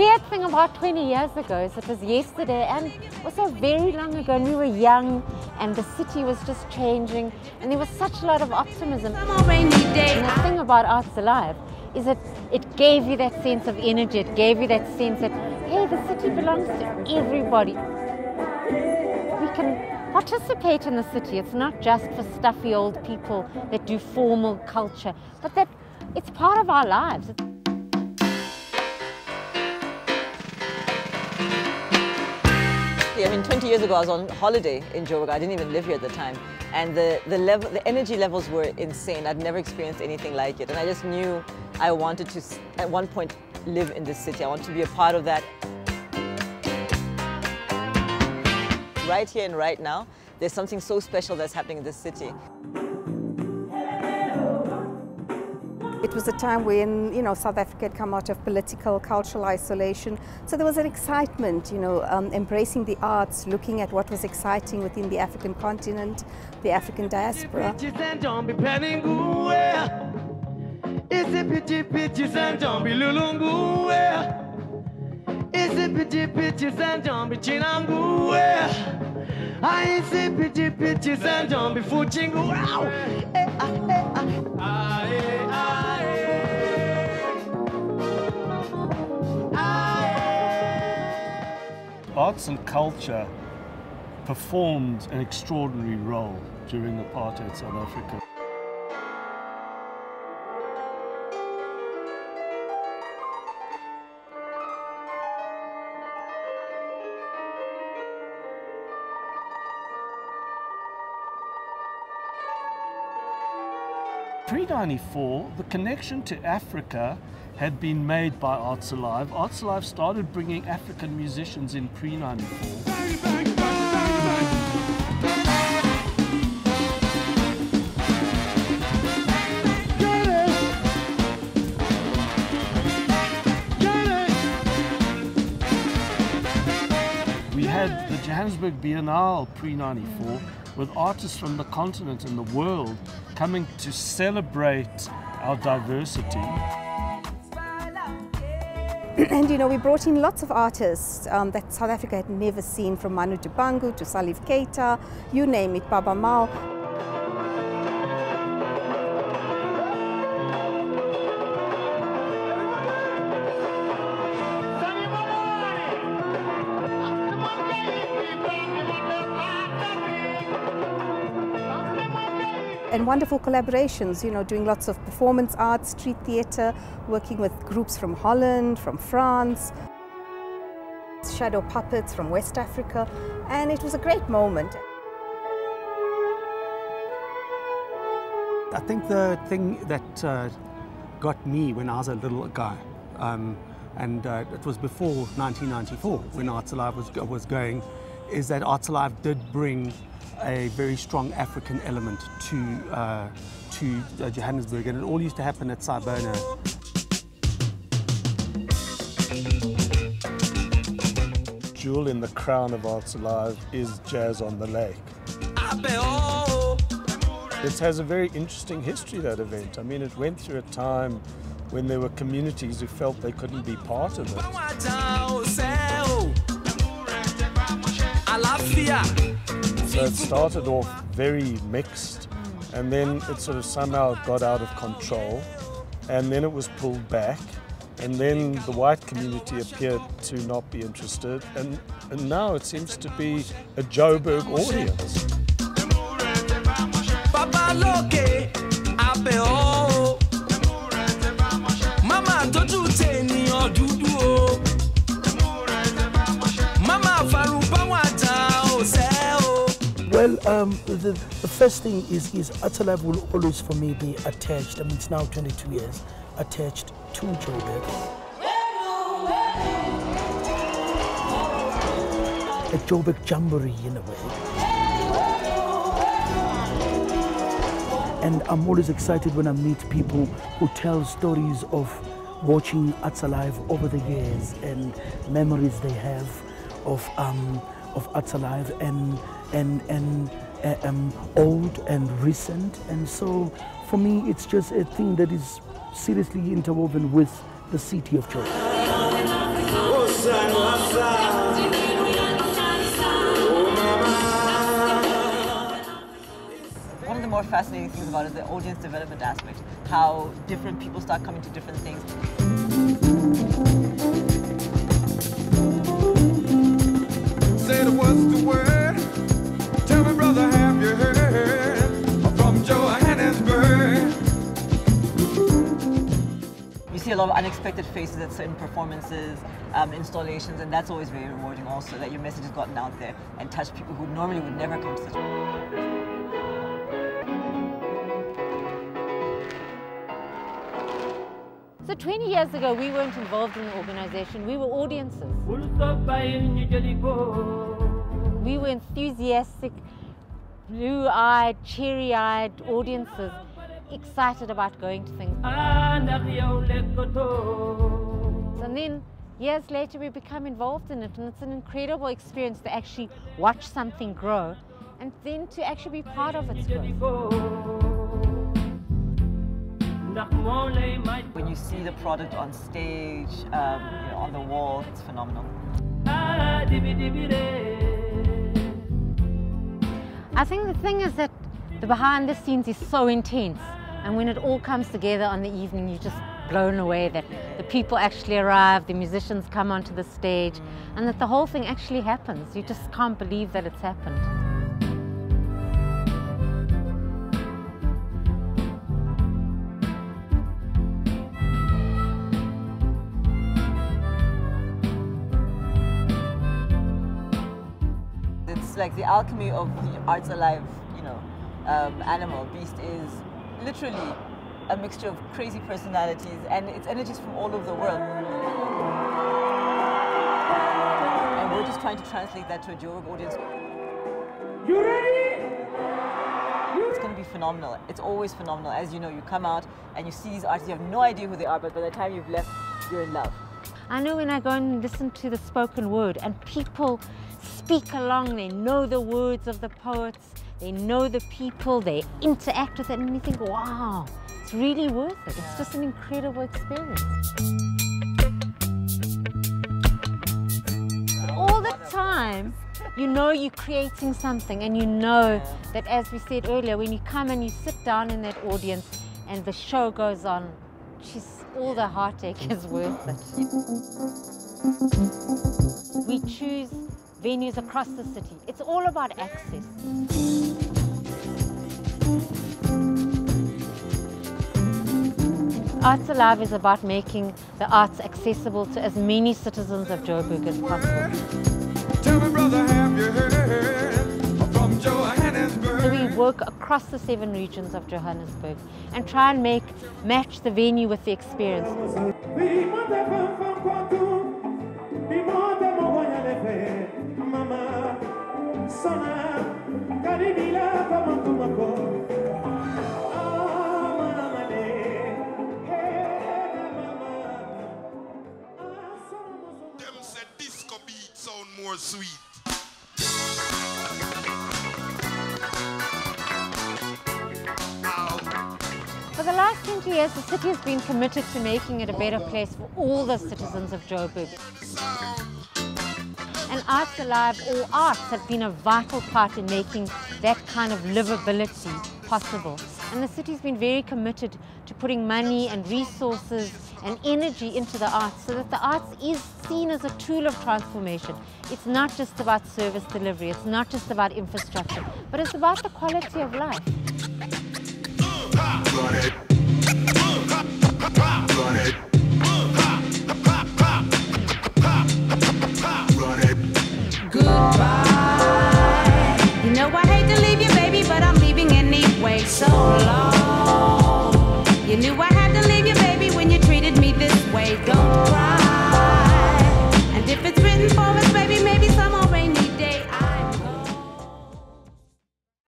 weird thing about 20 years ago is it was yesterday and also very long ago and we were young and the city was just changing and there was such a lot of optimism. And the thing about Arts Alive is that it gave you that sense of energy, it gave you that sense that, hey, the city belongs to everybody. We can participate in the city. It's not just for stuffy old people that do formal culture, but that it's part of our lives. I mean, 20 years ago, I was on holiday in Joburg. I didn't even live here at the time. And the, the, level, the energy levels were insane. I'd never experienced anything like it. And I just knew I wanted to, at one point, live in this city. I wanted to be a part of that. Right here and right now, there's something so special that's happening in this city. It was a time when, you know, South Africa had come out of political, cultural isolation. So there was an excitement, you know, um, embracing the arts, looking at what was exciting within the African continent, the African diaspora. I see pity pictures and don't be footing wow. Eh, ah, eh, ah. Aye, aye. Arts and culture performed an extraordinary role during the apartheid South Africa. Pre-94, the connection to Africa had been made by Arts Alive. Arts Alive started bringing African musicians in pre-94. We had the Johannesburg Biennale pre-94 with artists from the continent and the world coming to celebrate our diversity. and you know, we brought in lots of artists um, that South Africa had never seen, from Manu Dibango to Salif Keita, you name it, Baaba Maal. And wonderful collaborations, you know, doing lots of performance arts, street theatre, working with groups from Holland, from France, shadow puppets from West Africa, and it was a great moment. I think the thing that uh, got me when I was a little guy, um, and uh, it was before 1994 when Arts Alive was, was going, is that Arts Alive did bring a very strong African element to, uh, to uh, Johannesburg, and it all used to happen at Sibona. Jewel in the crown of Arts Alive is Jazz on the Lake. It has a very interesting history, that event. I mean, it went through a time when there were communities who felt they couldn't be part of it. So it started off very mixed, and then it sort of somehow got out of control, and then it was pulled back, and then the white community appeared to not be interested, and, and now it seems to be a Joburg audience. Well, um, the, the first thing is, is Alive will always for me be attached, I mean it's now 22 years, attached to Joburg. A Joburg jamboree in a way. And I'm always excited when I meet people who tell stories of watching Arts Alive over the years and memories they have of um, of Arts Alive and and and uh, um, old and recent. And so, for me, it's just a thing that is seriously interwoven with the city of Joburg. One of the more fascinating things about it is the audience development aspect, how different people start coming to different things. Said what's the word? Lot of unexpected faces at certain performances, um, installations, and that's always very rewarding also, that your message has gotten out there and touched people who normally would never come to such a So 20 years ago, we weren't involved in the organization, we were audiences. We were enthusiastic, blue eyed, cheery-eyed audiences, excited about going to things. And then years later, we become involved in it, and it's an incredible experience to actually watch something grow and then to actually be part of its growth. When you see the product on stage, um, you know, on the wall, it's phenomenal. I think the thing is that the behind the scenes is so intense, and when it all comes together on the evening, you're just blown away that the people actually arrive, the musicians come onto the stage, and that the whole thing actually happens. You just can't believe that it's happened. It's like the alchemy of the arts alive, you know, um, animal beast is literally a mixture of crazy personalities and it's energies from all over the world. And we're just trying to translate that to a Joburg audience. You ready? It's going to be phenomenal. It's always phenomenal. As you know, you come out and you see these artists, you have no idea who they are, but by the time you've left, you're in love. I know when I go and listen to the spoken word and people speak along, they know the words of the poets, they know the people, they interact with it, and you think, wow, it's really worth it. It's just an incredible experience. All the time, you know you're creating something, and you know that, as we said earlier, when you come and you sit down in that audience and the show goes on, just all the heartache is worth it. We choose venues across the city. It's all about access. Arts Alive is about making the arts accessible to as many citizens of Joburg as possible. Tell me, brother, have you heard from Johannesburg? So we work across the seven regions of Johannesburg and try and make match the venue with the experience. Sweet. For the last 20 years, the city has been committed to making it a better oh, place for all the citizens of Joburg. And Arts Alive, or arts, have been a vital part in making that kind of livability possible. And the city's been very committed to putting money and resources and energy into the arts so that the arts is seen as a tool of transformation. It's not just about service delivery, it's not just about infrastructure, but it's about the quality of life. Goodbye.